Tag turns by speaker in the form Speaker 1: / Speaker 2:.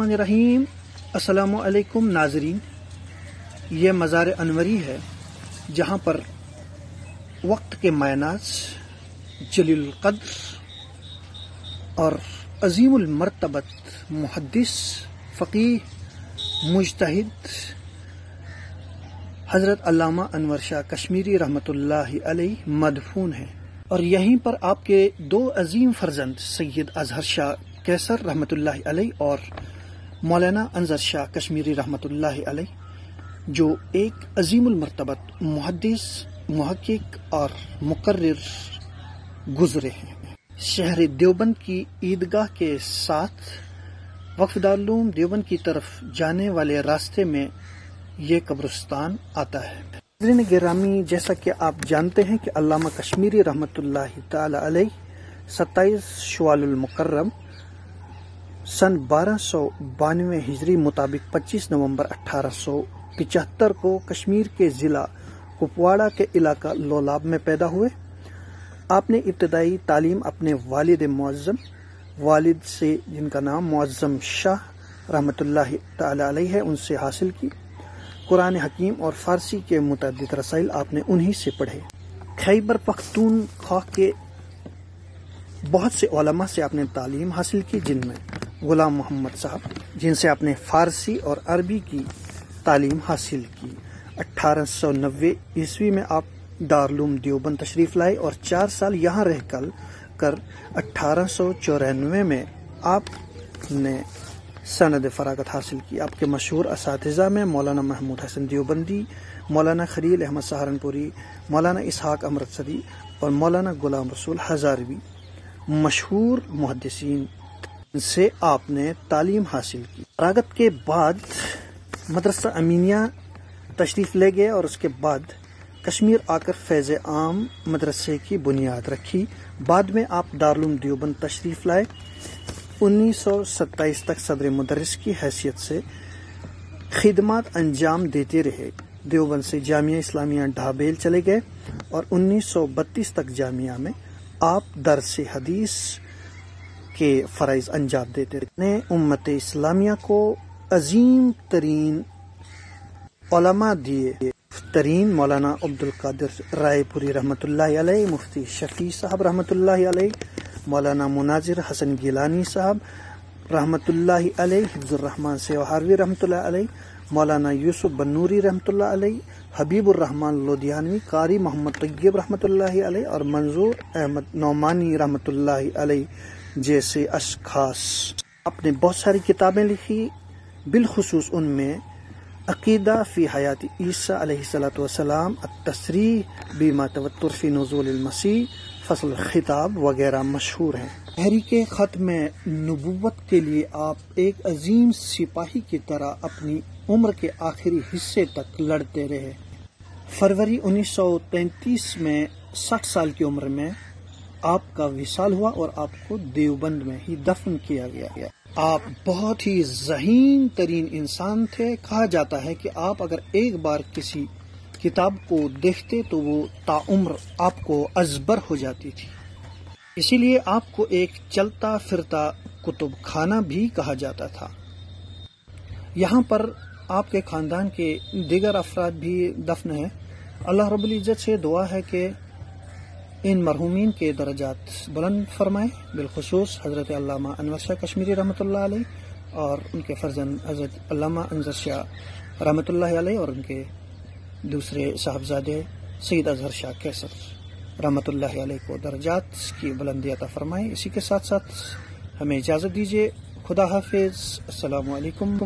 Speaker 1: الرحمن الرحیم۔ السلام علیکم ناظرین۔ یہ مزار انوری ہے جہاں پر وقت کے معناز جلیل القدر اور عظیم المرتبت محدث فقیح مجتہد حضرت علامہ انور شاہ کشمیری رحمۃ اللہ علیہ مدفون ہیں۔ اور یہیں پر آپ کے دو عظیم فرزند سید اظہر شاہ کیسر رحمۃ اللہ علیہ اور مولانا انظر شاہ کشمیری رحمۃ اللہ علیہ، جو ایک عظیم المرتبت محدث، محقق اور مقرر گزرے ہیں۔ شہر دیوبند کی عیدگاہ کے ساتھ وقف دارالعلوم دیوبند کی طرف جانے والے راستے میں یہ قبرستان آتا ہے۔ گرامی، جیسا کہ آپ جانتے ہیں کہ علامہ کشمیری رحمۃ اللہ تعالی علیہ، ستائیس شوال المکرم سن بارہ سو بانوے ہجری مطابق پچیس نومبر اٹھارہ سو پچہتر کو کشمیر کے ضلع کپواڑہ کے علاقہ لولاب میں پیدا ہوئے۔ آپ نے ابتدائی تعلیم اپنے والد معظم، والد سے جن کا نام معظم شاہ رحمۃ اللہ تعالی علیہ ہے، ان سے حاصل کی۔ قرآن حکیم اور فارسی کے متعدد رسائل آپ نے انہی سے پڑھے۔ خیبر پختون خواہ کے بہت سے علماء سے آپ نے تعلیم حاصل کی، جن میں غلام محمد صاحب، جن سے آپ نے فارسی اور عربی کی تعلیم حاصل کی۔ اٹھارہ سو نوے عیسوی میں آپ دارالعلوم دیوبند تشریف لائے اور چار سال یہاں رہ کر کر اٹھارہ سو چورانوے میں آپ نے سند فراغت حاصل کی۔ آپ کے مشہور اساتذہ میں مولانا محمود حسن دیوبندی، مولانا خلیل احمد سہارنپوری، مولانا اسحاق امرتسری اور مولانا غلام رسول ہزاروی مشہور محدثین سے آپ نے تعلیم حاصل کی۔ فراغت کے بعد مدرسہ امینیہ تشریف لے گئے اور اس کے بعد کشمیر آ کر فیض عام مدرسے کی بنیاد رکھی۔ بعد میں آپ دارالعلوم دیوبند تشریف لائے۔ انیس سو ستائیس تک صدر مدرس کی حیثیت سے خدمات انجام دیتے رہے۔ دیوبند سے جامعہ اسلامیہ ڈھابیل چلے گئے اور انیس سو بتیس تک جامعہ میں آپ درس حدیث کے فرائض انجام دیتے نے امت اسلامیہ کو عظیم ترین علماء دیے ترین مولانا عبد القادر رائے پوری رحمۃ اللہ علیہ، مفتی شفیع صاحب رحمۃ اللہ علیہ، مولانا مناظر حسن گیلانی صاحب رحمۃ اللہ علیہ، حفظ الرحمان سے ہاروی رحمۃ اللہ علیہ، مولانا یوسف بنوری رحمۃ اللہ علیہ، حبیب الرحمان لودھیانوی، قاری محمد طیب رحمۃ اللہ علیہ، اور منظور احمد نعمانی رحمۃ اللہ علیہ۔ جیسے اشخاص۔ آپ نے بہت ساری کتابیں لکھی، بالخصوص ان میں عقیدہ فی حیات عیسیٰ علیہ صلاۃ وسلام التصریح بیما توتر فی نزول المسیح، فصل خطاب وغیرہ مشہور ہیں۔ تحریک خط میں نبوت کے لیے آپ ایک عظیم سپاہی کی طرح اپنی عمر کے آخری حصے تک لڑتے رہے۔ فروری انیس سو تینتیس میں ساٹھ سال کی عمر میں آپ کا وصال ہوا اور آپ کو دیوبند میں ہی دفن کیا گیا۔ آپ بہت ہی ذہین ترین انسان تھے۔ کہا جاتا ہے کہ آپ اگر ایک بار کسی کتاب کو دیکھتے تو وہ تا عمر آپ کو ازبر ہو جاتی تھی۔ اسی لیے آپ کو ایک چلتا پھرتا کتب خانہ بھی کہا جاتا تھا۔ یہاں پر آپ کے خاندان کے دیگر افراد بھی دفن ہیں۔ اللہ رب العزت سے دعا ہے کہ ان مرحومین کے درجات بلند فرمائے بالخصوص حضرت علامہ انور شاہ کشمیری رحمۃ اللہ علیہ اور ان کے فرزند حضرت علامہ انضر شاہ رحمۃ اللہ علیہ اور ان کے دوسرے صاحبزادے سید اظہر شاہ کیسر۔ رحمۃ اللہ علیہ کو درجات کی بلندی عطا فرمائے اسی کے ساتھ ساتھ ہمیں اجازت دیجیے خدا حافظ۔ السلام علیکم۔